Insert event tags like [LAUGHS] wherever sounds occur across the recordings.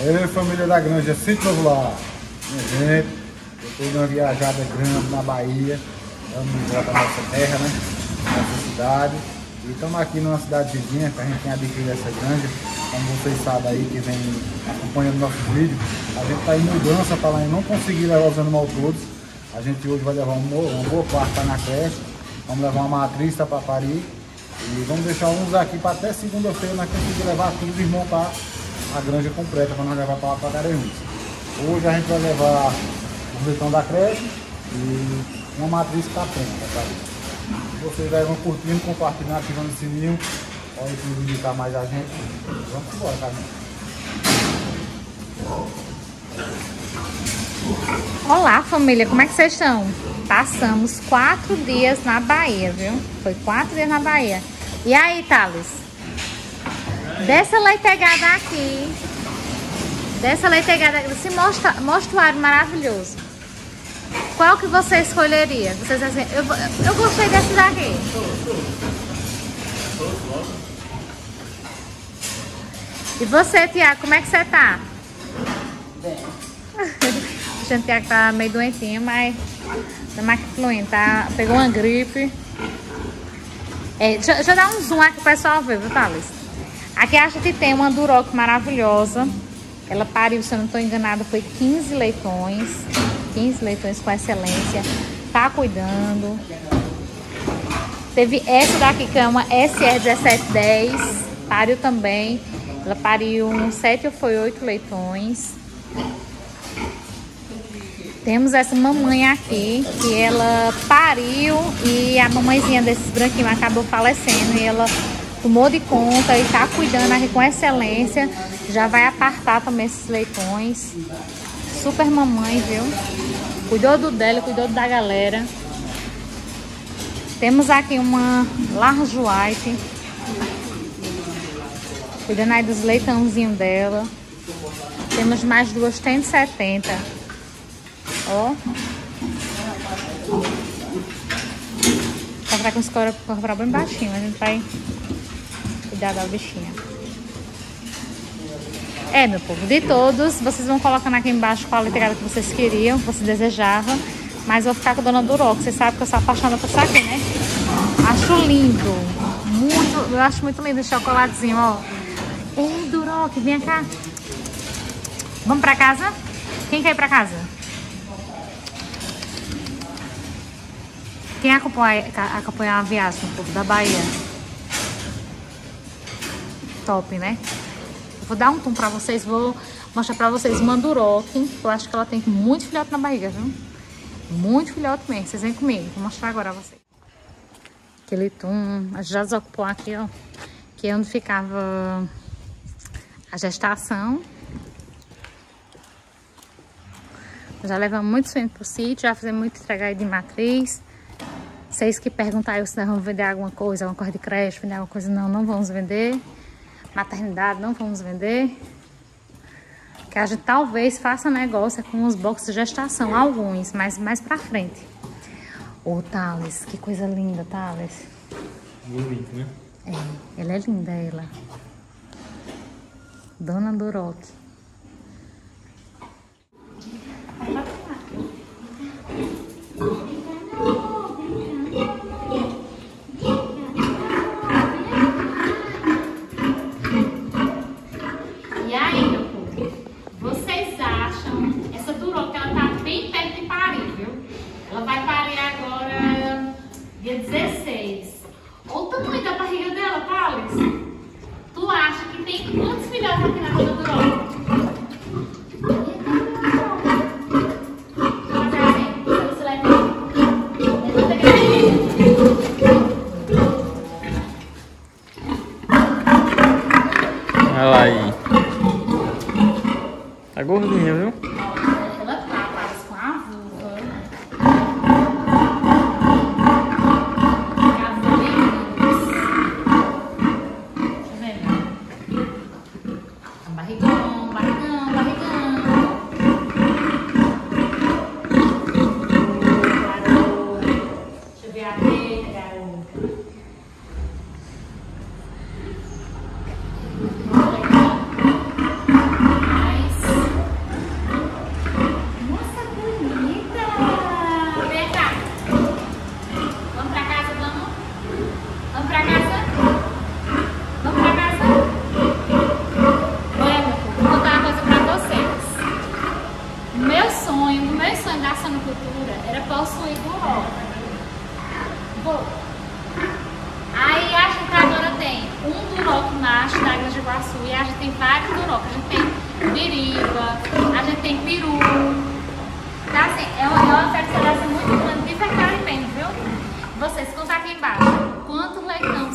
Ei, família da Granja, Novo Lar. Minha gente, depois de uma viajada grande na Bahia, vamos voltar para nossa terra, né? Nossa cidade. E estamos aqui numa cidade vizinha, que a gente tem adquirido essa granja. Como vocês sabem aí, que vem acompanhando nossos vídeos, a gente está em mudança para lá e não conseguir levar os animais todos. A gente hoje vai levar uma, uma boa parte para na creche. Vamos levar uma matriz para parir. E vamos deixar uns aqui para até segunda-feira nós conseguir levar tudo e montar a granja completa para nós levar para para Garanhuns. Hoje a gente vai levar o leitão da creche e uma matriz capena, tá? Vocês aí vão curtindo, compartilhando, ativando o sininho. Pode indicar mais a gente. Vamos embora, cara. Olá família, como é que vocês estão? Passamos quatro dias na Bahia, viu? Foi quatro dias na Bahia. E aí, Thales? Dessa leitegada aqui, dessa leitegada, esse mostra, mostruário maravilhoso. Qual que você escolheria? Vocês assim, eu, eu gostei desse daqui. E você, Tiago, como é que você tá? Bem. [LAUGHS] o Tiago tá meio doentinho, mas tá mais que fluente, tá? Pegou uma gripe. É, deixa, deixa, eu dar um zoom aqui pro pessoal ver, viu, Thales? Aqui a gente tem uma Duroc maravilhosa. Ela pariu, se eu não estou enganada, foi 15 leitões. 15 leitões com excelência. Tá cuidando. Teve essa daqui que é uma SR1710. Pariu também. Ela pariu uns 7 ou foi 8 leitões. Temos essa mamãe aqui, que ela pariu e a mamãezinha desses branquinhos acabou falecendo e ela tomou de conta e tá cuidando aqui com excelência. Já vai apartar também esses leitões. Super mamãe, viu? Cuidou do dela, cuidou da galera. Temos aqui uma large white. Cuidando aí dos leitãozinhos dela. Temos mais duas 170. Ó. Tá com os corpos bem baixinho, a gente vai cuidar da bichinha. É, meu povo, de todos, vocês vão colocando aqui embaixo qual a letra que vocês queriam, que vocês desejavam. Mas eu vou ficar com a Dona Duró, que vocês sabem que eu sou apaixonada por isso aqui, né? Acho lindo. Muito, eu acho muito lindo o chocolatezinho, ó. Ei, Duroc, vem cá. Vamos pra casa? Quem quer ir pra casa? Quem acompanha, acompanha a viagem no povo da Bahia? Top, né? Vou dar um tom pra vocês, vou mostrar pra vocês Manduroc. Eu acho que ela tem muito filhote na barriga, viu? Muito filhote mesmo. Vocês vêm comigo, vou mostrar agora a vocês. Aquele tom, já desocupou aqui, ó. Que é onde ficava a gestação. Já levamos muito suíno pro sítio, já fizemos muito entrega de matriz. Vocês que perguntaram se nós vamos vender alguma coisa, alguma coisa de creche, vender alguma coisa, não, não vamos vender. Maternidade, não vamos vender. Que a gente talvez faça negócio com os boxes de gestação, alguns, mas mais pra frente. Ô, Thales, que coisa linda, Thales. Bonito, né? É, ela é linda, ela. Dona Dorote. Gordinha, viu? Ela tá, parece com a vulva. Barrigão, barrigão, barrigão. Deixa eu ver a teta, garota. Mas possui Duroc. Vou. Aí a gente agora tem um Duroc macho da Grande Iguaçu e a gente tem vários Duroc. A gente tem biriba, a gente tem peru. Tá assim, é uma, é uma fertilidade muito grande de vecarimento, viu? Vocês contam aqui embaixo quanto leitão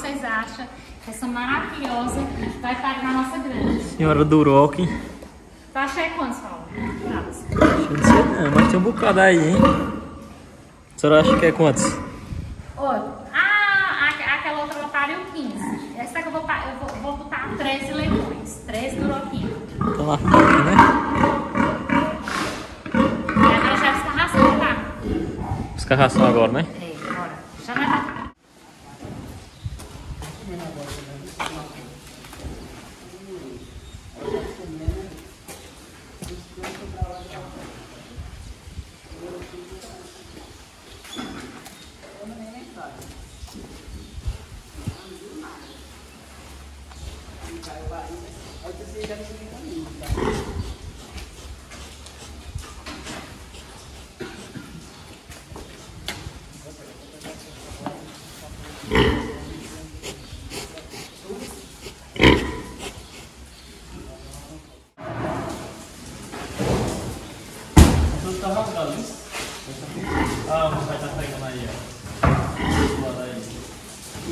acham essa maravilhosa vai parar na nossa grande. Senhora Duroc. Tu achei quantos, Paulo? Não sei não, mas tem um bocado aí, hein? A senhora acha que é quantos? Outro. Ah, aquela outra ela pariu 15. Essa que eu vou, eu vou, vou botar 13 leitões. 13 duroquinhos. Então lá fora, né? E agora já descarração, tá? Descarração agora, né?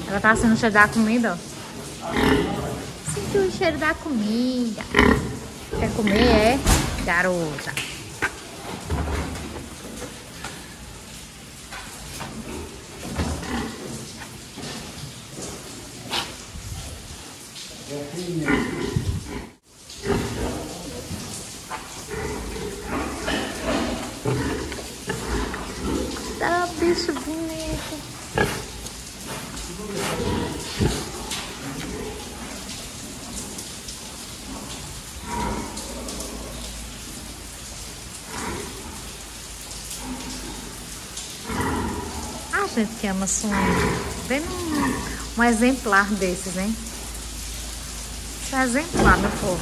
Ela tá sentindo o cheiro da comida, ó. Sentiu o cheiro da comida. Quer comer, é? Garota. Tá, bicho bonito. Ama suíno. Vem um, um exemplar desses, hein? É exemplar, meu povo.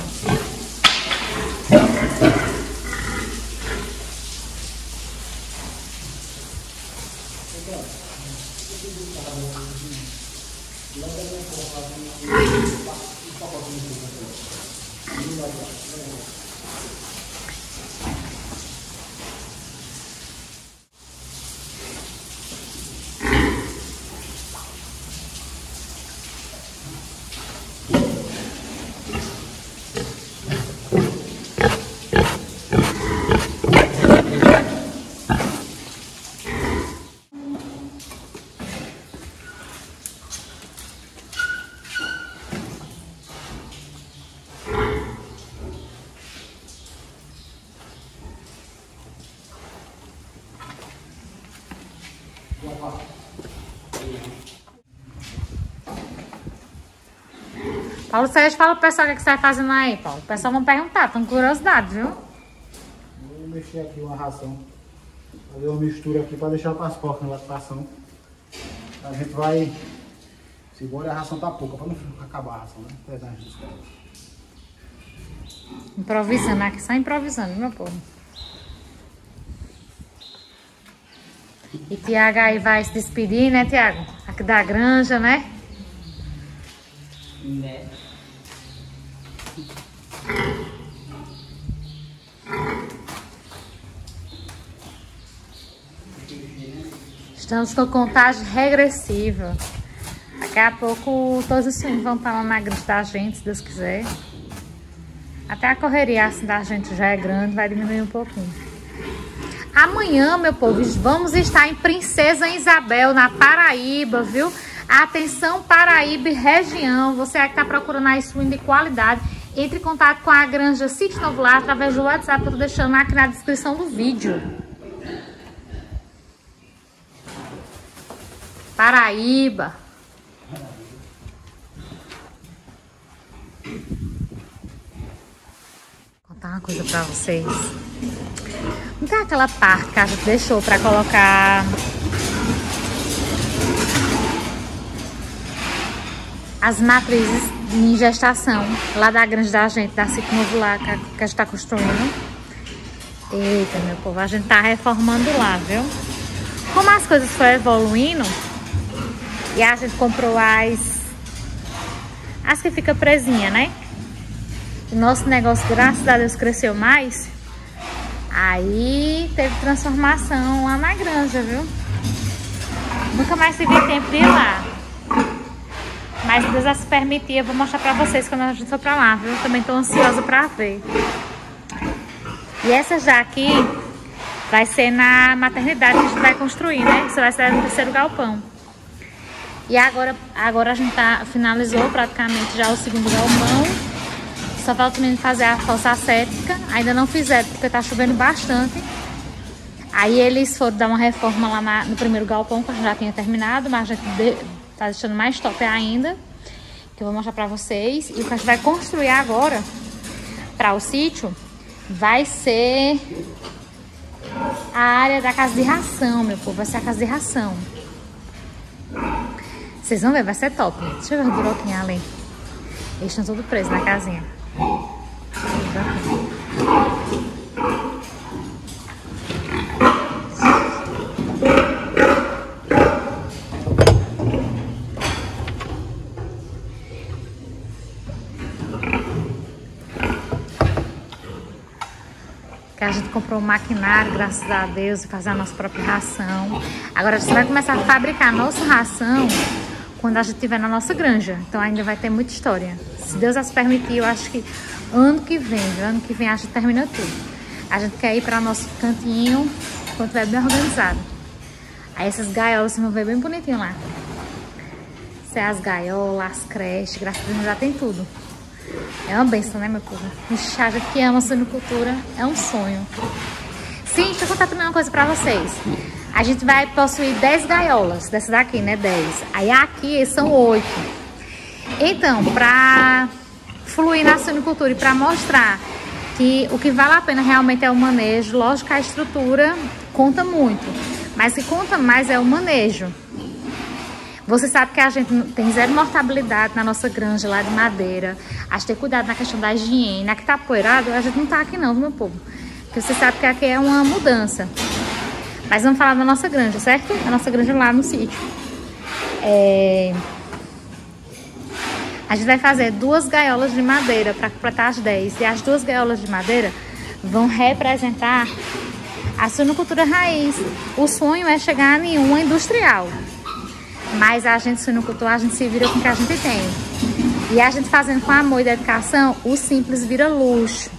Paulo Sérgio, fala pro pessoal o que você vai fazendo aí, Paulo. O pessoal vão perguntar, estão com curiosidade, viu? Vou mexer aqui uma ração. Fazer uma mistura aqui para deixar para as porcas na lactação. A gente vai. Segura a ração tá pouca, para não acabar a ração, né? Apesar disso. Improvisando aqui, só improvisando, meu povo. E Tiago aí vai se despedir, né, Tiago? Aqui da granja, né? Né? Estamos com contagem regressiva. Daqui a pouco todos os filhos vão estar lá na grande da gente, se Deus quiser. Até a correria assim, da gente já é grande, vai diminuir um pouquinho. Amanhã, meu povo, vamos estar em Princesa Isabel, na Paraíba, viu? Atenção Paraíba região, você é que está procurando aí suíno de qualidade, entre em contato com a Granja Sítio Novo através do WhatsApp que eu tô deixando aqui na descrição do vídeo. Paraíba. Vou contar uma coisa pra vocês. Não tem aquela parte que deixou pra colocar as matrizes em gestação lá da grande da gente, da Ciclo Novo lá, que a gente está construindo. Eita, meu povo, a gente tá reformando lá, viu? como as coisas foram evoluindo, e a gente comprou as, as que fica presinha, né? O nosso negócio, graças a Deus, cresceu mais. Aí teve transformação lá na granja, viu? Nunca mais tive tempo de ir lá. Mas se Deus se permitir, eu vou mostrar pra vocês quando a gente for pra lá, viu? Também tô ansiosa pra ver. E essa já aqui vai ser na maternidade que a gente vai construir, né? Isso vai ser no terceiro galpão. E agora, agora a gente tá, finalizou praticamente já o segundo galpão. Só falta o menino fazer a fossa séptica. Ainda não fizeram porque tá chovendo bastante. Aí eles foram dar uma reforma lá na, no primeiro galpão, que já tinha terminado, mas a gente de, tá deixando mais top ainda. Que eu vou mostrar pra vocês. E o que a gente vai construir agora para o sítio vai ser a área da casa de ração, meu povo. Vai ser a casa de ração. Vocês vão ver, vai ser top. Deixa eu ver o bloquinho ali. Eles estão todos presos na casinha. que a gente comprou um maquinário, graças a Deus, e fazer a nossa própria ração. Agora a gente vai começar a fabricar a nossa ração quando a gente estiver na nossa granja. Então ainda vai ter muita história. Se Deus as permitir, eu acho que ano que vem, ano que vem a gente termina tudo. A gente quer ir para nosso cantinho quando estiver bem organizado. Aí essas gaiolas vocês vão ver bem bonitinho lá. Isso é as gaiolas, as creches, graças a Deus já tem tudo. É uma benção, né, meu povo? A gente que ama suinocultura é um sonho. Sim, deixa eu contar também uma coisa pra vocês. A gente vai possuir 10 gaiolas, dessa daqui, né, 10. Aí aqui são 8. Então, pra fluir na suinocultura e pra mostrar que o que vale a pena realmente é o manejo, lógico que a estrutura conta muito, mas o que conta mais é o manejo. Você sabe que a gente tem zero mortabilidade na nossa granja lá de madeira. A gente tem cuidado na questão da higiene. Aqui tá poeirado, a gente não tá aqui não, meu povo. Porque você sabe que aqui é uma mudança. Mas vamos falar da nossa granja, certo? A nossa granja lá no sítio. É... A gente vai fazer duas gaiolas de madeira para completar as 10. E as duas gaiolas de madeira vão representar a suinocultura raiz. O sonho é chegar em uma industrial. Mas a gente suinocultor, a gente se vira com o que a gente tem. E a gente fazendo com amor e dedicação, o simples vira luxo.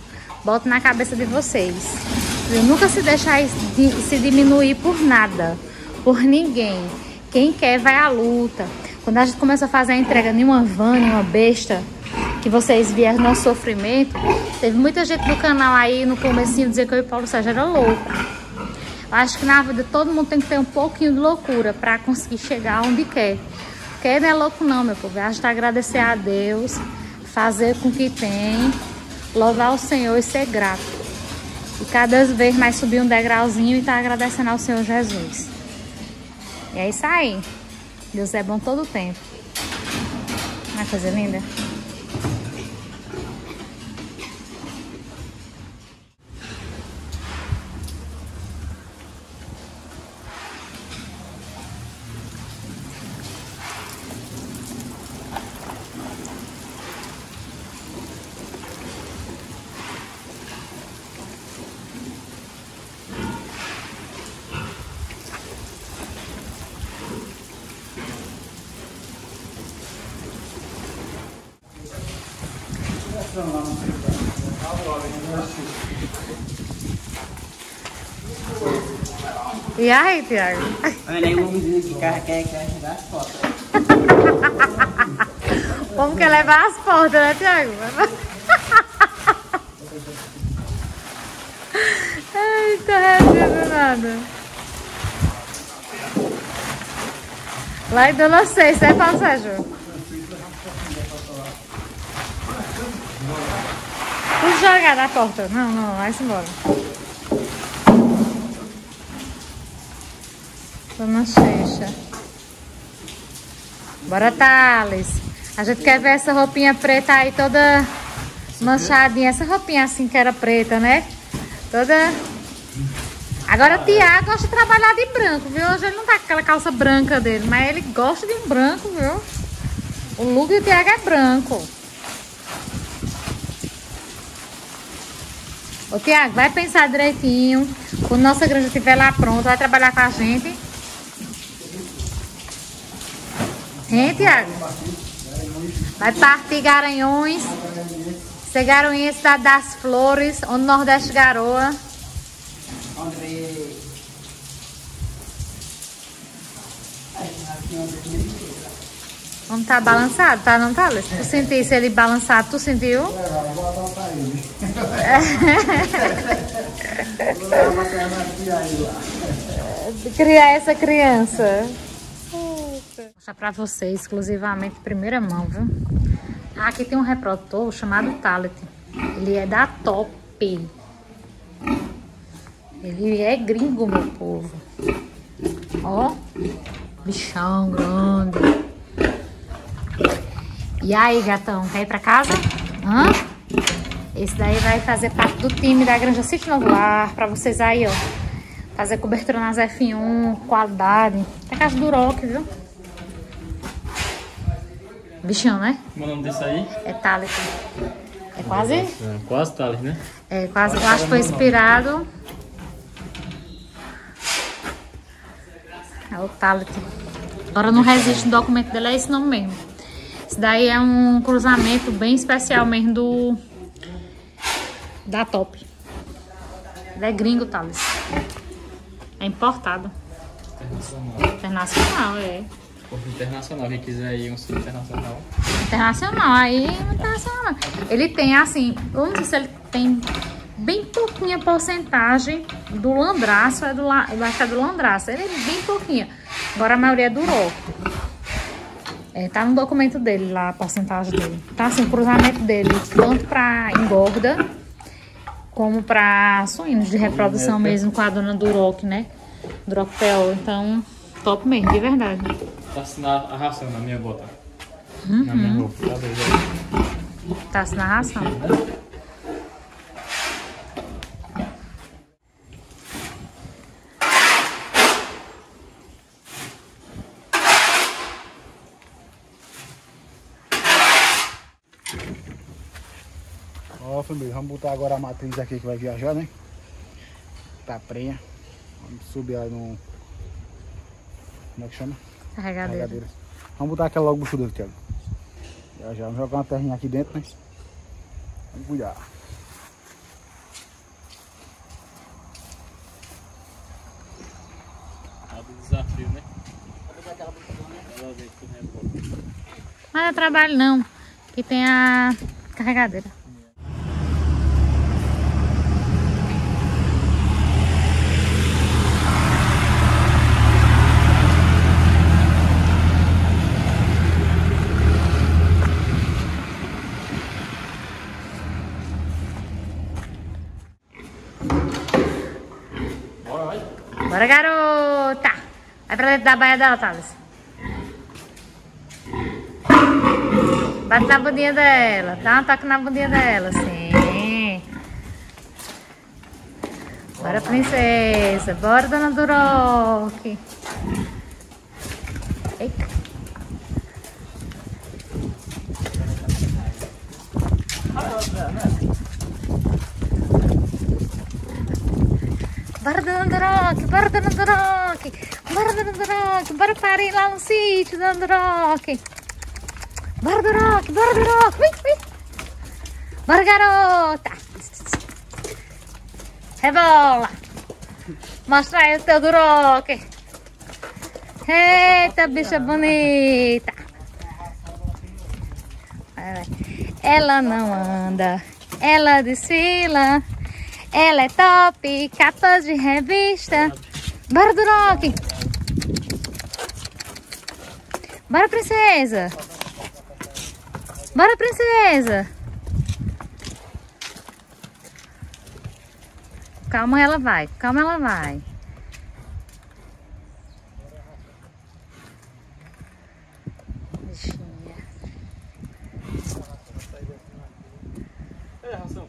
Boto na cabeça de vocês. Eu nunca se deixar se diminuir por nada, por ninguém. Quem quer vai à luta. Quando a gente começa a fazer a entrega em uma van, em uma besta, que vocês viram nosso sofrimento, teve muita gente no canal aí no comecinho dizer que eu e Paulo Sérgio era louco. Eu acho que na vida todo mundo tem que ter um pouquinho de loucura para conseguir chegar onde quer. Quem não é louco não, meu povo. A gente agradecer a Deus, fazer com que tem, louvar o Senhor e ser grato. E cada vez mais subir um degrauzinho e tá agradecendo ao Senhor Jesus. E é isso aí. Deus é bom todo o tempo. Uma coisa linda. Aí, Tiago? Olha aí, um vizinho de carro quer, quer ajudar as fotos. Como [LAUGHS] quer levar as portas, né, Tiago? Eita, [LAUGHS] reagindo nada. Lá em Dona Seis, né, Paulo Sérgio? Vamos jogar na porta. Não, não, vai-se embora. Dona Checha. Bora, Thales. A gente quer ver essa roupinha preta aí toda manchadinha. Essa roupinha assim que era preta, né? Toda Agora o Tiago gosta de trabalhar de branco, viu? Hoje ele não tá com aquela calça branca dele, mas ele gosta de um branco, viu? O look do Tiago é branco. Ô Tiago, vai pensar direitinho. Quando nossa granja estiver lá pronta, vai trabalhar com a gente. Hein, Tiago? Vai partir Garanhões. Ser Garanhuense cidade das flores, onde o Nordeste garoa. André. Vamos tá balançado, tá? Não tá, Luiz? Tu sentisse ele balançado, tu sentiu? Vou ele. Vou. [LAUGHS] Criar essa criança. Mostrar pra vocês, exclusivamente, primeira mão, viu? Aqui tem um reprodutor chamado Talet. Ele é da Top. Ele é gringo, meu povo. Ó, bichão grande. E aí, gatão, quer ir pra casa? Hã? Esse daí vai fazer parte do time da Granja Sítio Novo. Pra vocês aí, ó. Fazer cobertura nas F1, qualidade. É casa do Rock, viu? Bichão, né? Como é o nome desse aí? É Talet. É quase... É, quase Thales, né? É quase... Eu acho que foi inspirado... É o Talet. Agora não resiste no documento dele, é esse nome mesmo. Esse daí é um cruzamento bem especial mesmo do... Da Top. Ele é gringo, Thales. É importado. Internacional. Internacional, é. Internacional. Quem quiser ir um sul internacional. Internacional, aí internacional. Ele tem assim, vamos dizer se ele tem bem pouquinha porcentagem do landraço, é do, eu acho que é do landraço, ele é bem pouquinha. Agora a maioria é do roco. É, tá no documento dele lá, a porcentagem dele. Tá assim, o cruzamento dele, tanto pra engorda, como pra suínos de reprodução mesmo com a dona Duroc, né? Duroc PO. Então, top mesmo, de verdade. Tá assinando a ração na minha bota. Na minha roupa. Tá Tá assim na ração. Ó, família, vamos botar agora a matriz aqui que vai viajar, né? Tá prenha. Vamos subir ela no. Como é que chama? Carregadeira. Carregadeira. Vamos botar aquela logo buchuda, Thiago. Já já, vamos jogar uma terrinha aqui dentro, né? Vamos cuidar. Tá do desafio, né? O. Mas é trabalho não, que tem a carregadeira. Bora, garota! Vai pra dentro da baia dela, Thales. Bate na bundinha dela. Dá um toque na bundinha dela, sim. Bora, princesa. Bora, dona Duroc. Eita. Bora, dona Bora, dona Duroc. Bora, parir lá no sítio, Duroc. Bora, Duroc. Ui, ui. Bora, garota. Rebola. Mostra aí o teu Duroc. Eita, bicha bonita. Ela não anda, ela desfila. Ela é top, capa de revista. Bora, Duroc. Bora, princesa. Bora, princesa. Calma, ela vai. Calma, ela vai. Bichinha. É, ração.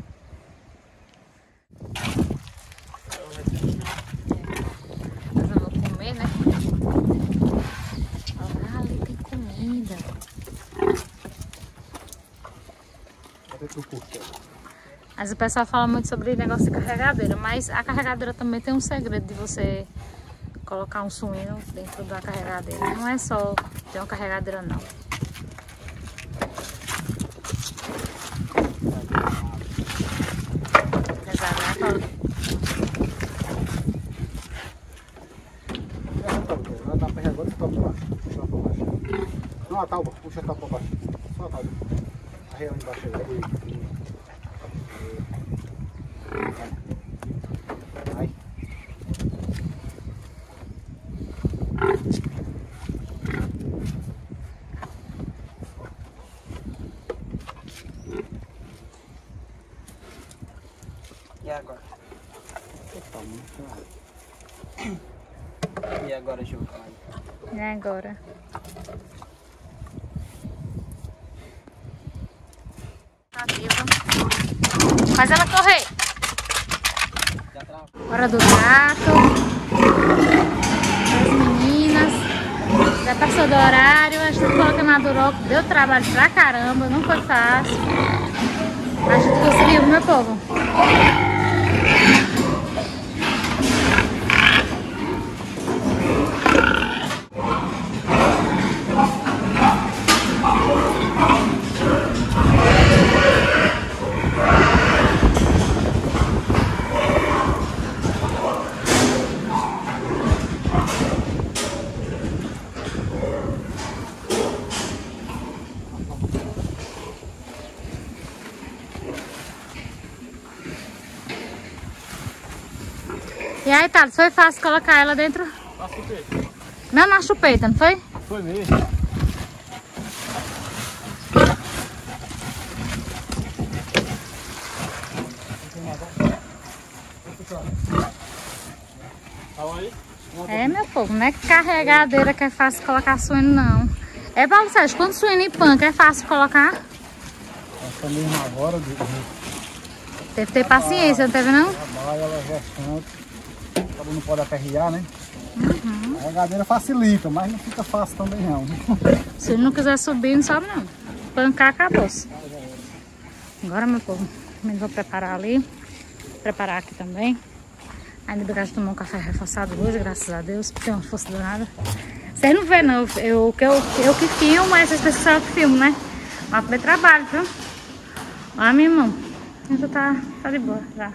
Mas o pessoal fala muito sobre negócio de carregadeira, mas a carregadeira também tem um segredo de você colocar um suíno dentro da carregadeira. Não é só ter uma carregadeira não. Pesado, Ela pra agora, você toca pra baixo. Puxa pra baixo. Não, a tábua, puxa a tábua pra baixo. Só a tábua. Arreia embaixo aí. Vai. E agora? Tá muito alto. E agora, Gil? É agora. Ativa. Faz ela correr. Hora do gato. Das meninas. Já passou do horário. A gente colocou na Duroc. Deu trabalho pra caramba. Não foi fácil. A gente conseguiu, meu povo. E aí, Thales, foi fácil colocar ela dentro? O quê? Não na chupeta, não foi? Foi mesmo. É, meu povo, não é carregadeira que é fácil colocar suíno, não. É, Paulo Sérgio, quando suíno e panca é fácil colocar? Estamos mesmo agora de Tem que ter paciência, não teve não? trabalho, ela é Acaba não pode aperrear, né? A regadeira facilita, mas não fica fácil também não. [LAUGHS] Se ele não quiser subir, não sobe não. Pancar, acabou-se. Agora, meu povo, também vou preparar ali. Preparar aqui também. Ainda bem que a gente tomou um café reforçado hoje, graças a Deus. Tem uma força danada. Vocês não vê não, eu, eu, eu que filmo, essas pessoas que filmam, né? Mas também trabalho, viu? Olha, meu irmão. Ainda tá, tá de boa, já.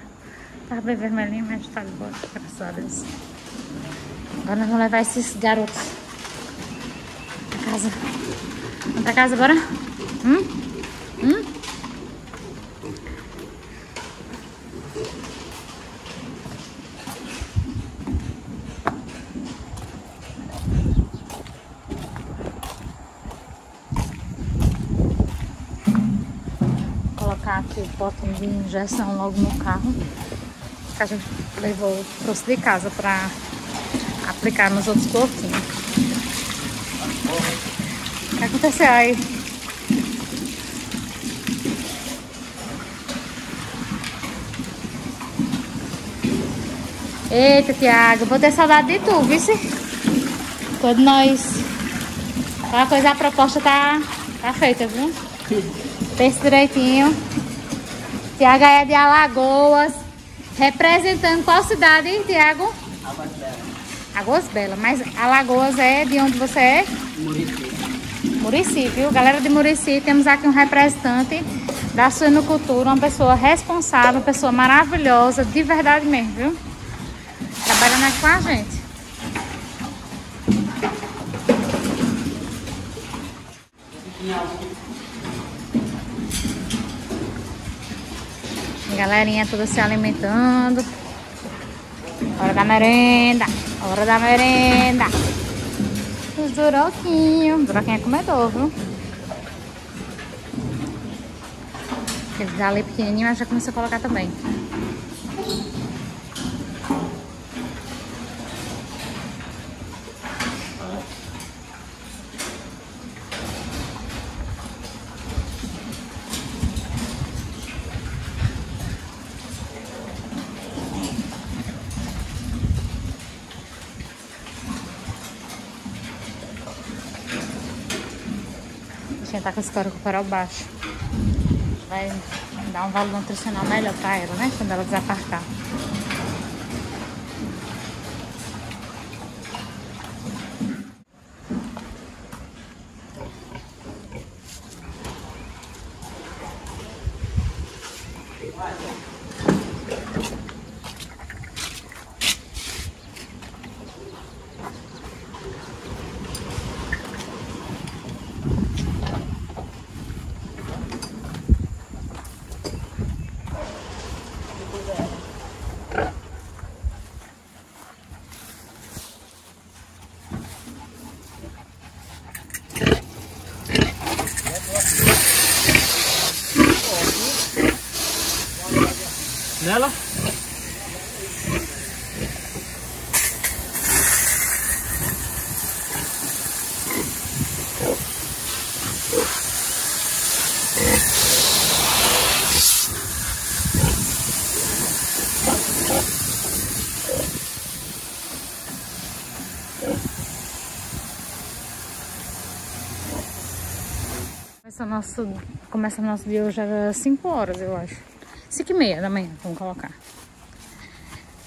Tá bem vermelhinho, mas tá boa, graças. Agora nós vamos levar esses garotos pra casa. Vamos pra casa agora? Hum? Hum? Colocar aqui o pote de injeção logo no carro. Que a gente levou, trouxe de casa pra aplicar nos outros porquinhos. O que aconteceu aí? Eita, Tiago, vou ter saudade de tu, viu? Quando nós. Aquela coisa, a proposta tá, tá feita, viu? Pense direitinho. Tiago é de Alagoas. Representando qual cidade, Tiago? Águas Belas. Águas Belas. Mas Alagoas é de onde você é? Murici. Murici, viu? Galera de Murici, temos aqui um representante da suinocultura, uma pessoa responsável, uma pessoa maravilhosa, de verdade mesmo, viu? Trabalhando aqui com a gente. Galerinha toda se alimentando. Hora da merenda. Hora da merenda. Os duroquinhos. Duroquinho é comedor, viu? Aqueles ali pequenininhos, mas já começou a colocar também. Tá com esse farol baixo. Vai dar um valor nutricional melhor pra ela, né? Quando ela desapartar. Nosso, começa o nosso dia hoje às 5 horas, eu acho. 5 e meia da manhã, vamos colocar.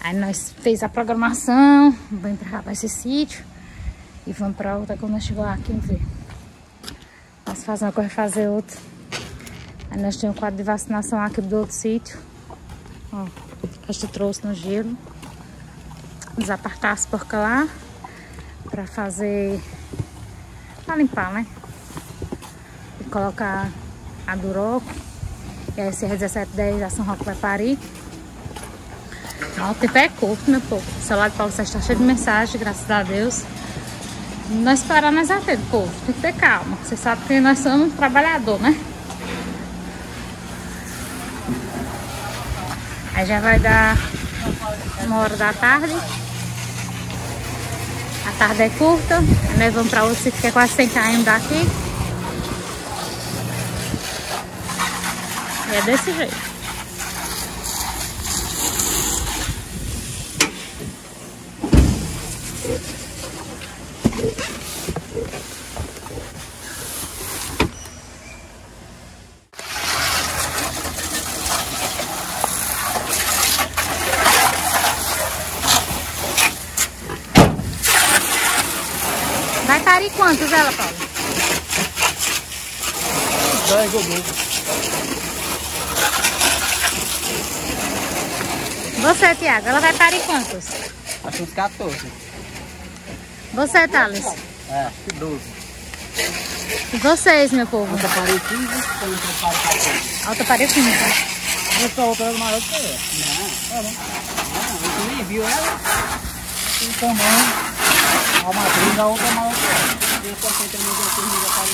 Aí nós fez a programação, vamos pra cá pra esse sítio. E vamos pra outra quando nós chegar aqui, vamos ver. Nós fazemos uma coisa, fazer outra. Aí nós temos um quadro de vacinação aqui do outro sítio. Ó, que a gente trouxe no gelo. Desapartar as porcas lá. Pra fazer... Pra limpar, né? Colocar a duroco. E aí, se é 1710, a São Roque vai parir. O tempo é curto, meu povo. O celular de Paulo Sérgio está cheio de mensagem, graças a Deus. Nós parar, nós vai ter, povo. Tem que ter calma. Você sabe que nós somos trabalhador, né? Aí já vai dar uma hora da tarde. A tarde é curta. Nós vamos para outro sítio que é quase 100 km daqui. É desse jeito. Vai parir quantos ela, Paulo? 10 ou 12. Você, Tiago, ela vai parir quantos? Acho uns 14. Você, Thales? É, acho que 12. E vocês, meu povo? Outra parei 15, foi outra parei 14. A outra pariu 15. Essa outra é maior que ela. Não, é, não. Você nem viu ela? Tem tamanho. A matriz, a outra é maior que ela. Eu cortei também da formiga parei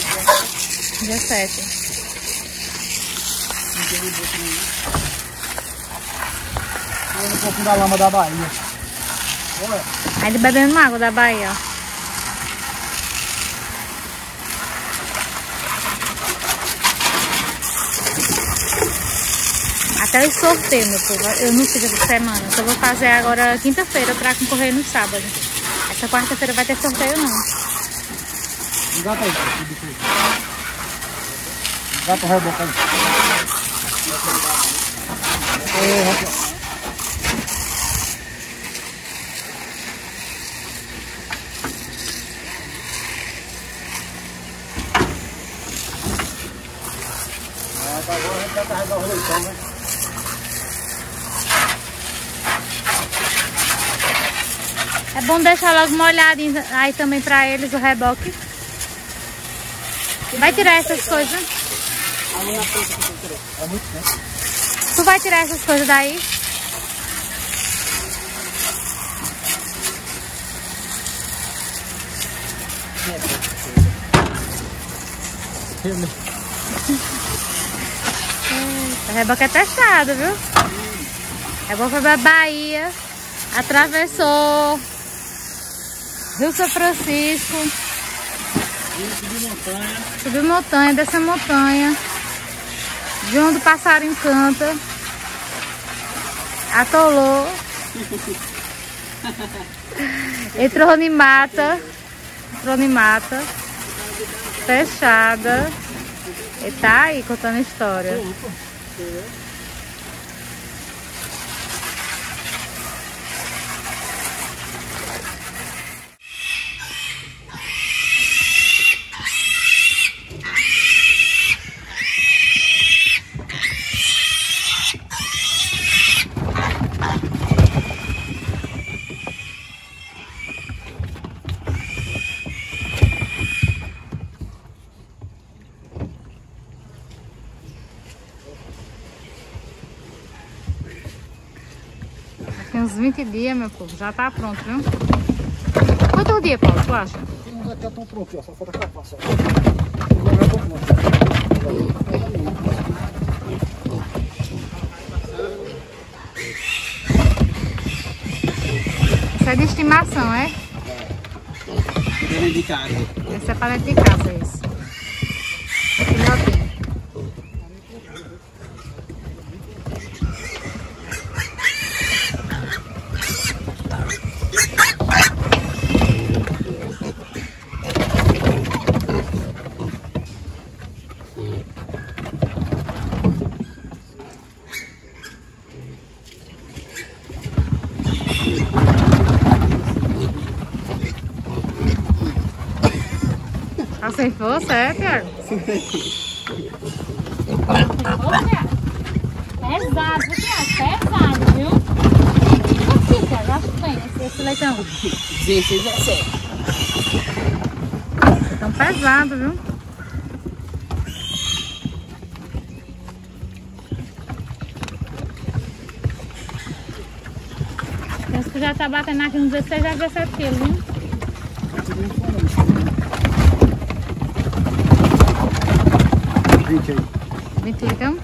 17. Não tem no pouquinho da lama da Bahia. Olha, Aí ele bebendo água da Bahia, ó. Até o sorteio, meu povo. Eu não fiz essa semana. Só vou fazer agora quinta-feira pra concorrer no sábado. Essa quarta-feira vai ter sorteio, não. tudo isso aí. Engata o reboco aí. Ô, rapaz. Carregar o leitão, né? É bom deixar logo molhadinho aí também pra eles o reboque. Vai tirar essas coisas. Tu vai tirar essas coisas daí? O reboque é testado, viu? É bom foi pra Bahia. Atravessou Rio São Francisco. Subir montanha. Subiu montanha, desceu montanha. De onde o passarinho canta. Atolou. [LAUGHS] Entrou em mata. Entrou em mata. Fechada. E tá aí contando história. Tem uns 20 dias, meu povo. Já tá pronto, viu? Quantos dias, Paulo, tu acha? Aqui já estão prontos, ó. Só falta capar só. Isso é de estimação, é? Casa. Esse é para de casa, esse. Assim força, é, Tiago? Tiago. Pesado, viu, Tiago? Pesado, viu? Aqui, Tiago, acho que tem esse, esse leitão. 16, 17. Tão pesado, viu? Tá batendo aqui nos 16 a 17 quilos, viu? Vinte aí. 20 então?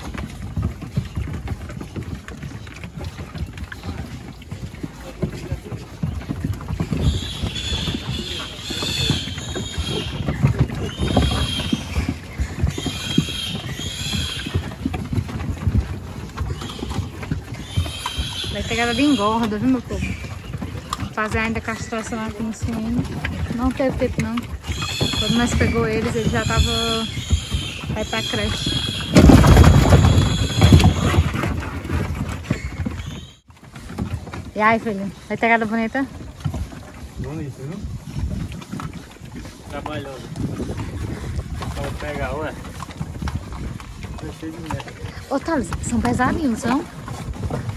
Vai pegada de engorda, viu meu povo? Fazer ainda a castração aqui em cima. Não teve tempo não. Quando nós pegou eles, eles já estavam Vai pra creche. E aí, filho? Vai pegada bonita? Bonito, viu? Trabalhoso. Vou pegar, ué. Cheio de merda. Ô, Thales, são pesadinhos, são?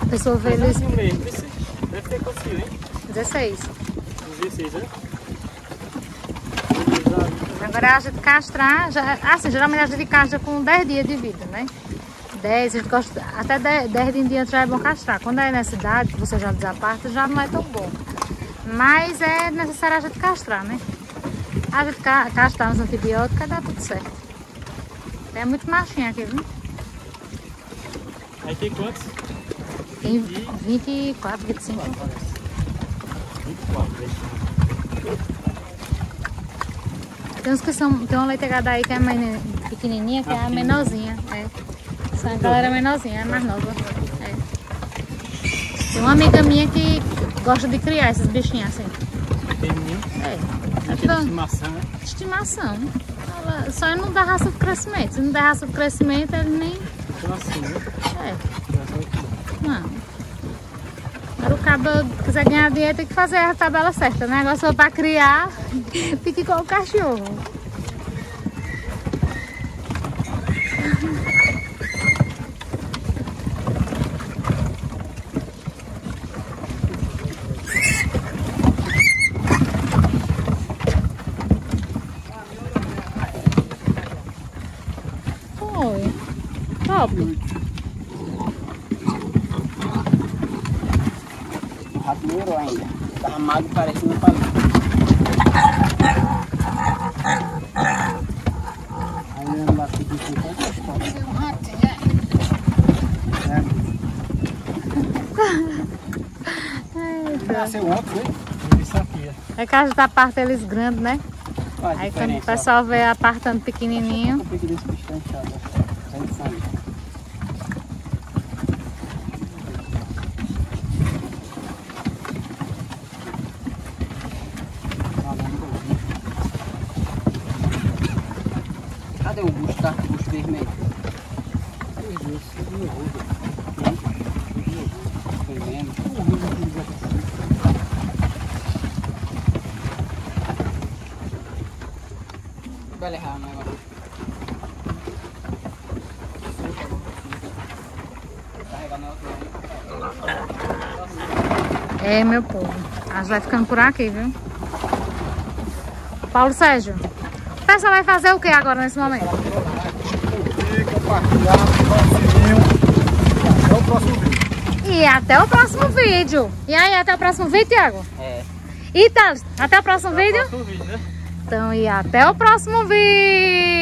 A pessoa vê eles... Mesmo. Deve ter conseguido, hein? 16. Uns 16, né? Agora a gente castrar, já, assim, geralmente a gente castra com 10 dias de vida, né? 10, a gente gosta, até 10, 10 dias em diante já é bom castrar. Quando é nessa idade, que você já desaparta, já não é tão bom. Mas é necessário a gente castrar, né? A gente ca- castrar nos antibióticos dá tudo certo. É muito machinho aqui, viu? Aí tem quantos? Tem 24, 25. 24, deixa Tem uns que são. Tem uma leitegada aí que é mais pequenininha, que é a menorzinha. É. É a galera menorzinha, é mais nova. É. Tem uma amiga minha que gosta de criar esses bichinhos assim. Pequenininho. É. É pra- de maçã, né? estimação. Ela só não dá raça de crescimento. Se não der raça de crescimento, ele nem. Então assim, né? É. Tá. Não. Cabo quiser ganhar dinheiro tem que fazer a tabela certa, né? Agora for pra criar, [LAUGHS] fique igual o cachorro. Foi. Top. O rato melhorou ainda. Tava magro parecendo palito. Aí eu ando lá com o bicho até as costas. É, nasceu ontem, ó. É que a gente aparta eles grandes, né? Aí quando o pessoal vê apartando pequenininho, Eu peguei desse bicho inchado, ó. Sai de sangue. Ah, não, não vi. Cadê o bucho, tá? O bucho vermelho. Foi mesmo. Vai levar, né? agora. Carregar na outra. É meu povo. A gente vai ficando por aqui, viu? Paulo Sérgio, o pessoal vai fazer o que agora nesse momento? Curtir, compartilhar, o. E até o próximo vídeo. E até o próximo vídeo. Aí, até o próximo vídeo, Thiago? É. E Thales, até o próximo vídeo? Próximo vídeo, né? Então, e até o próximo vídeo.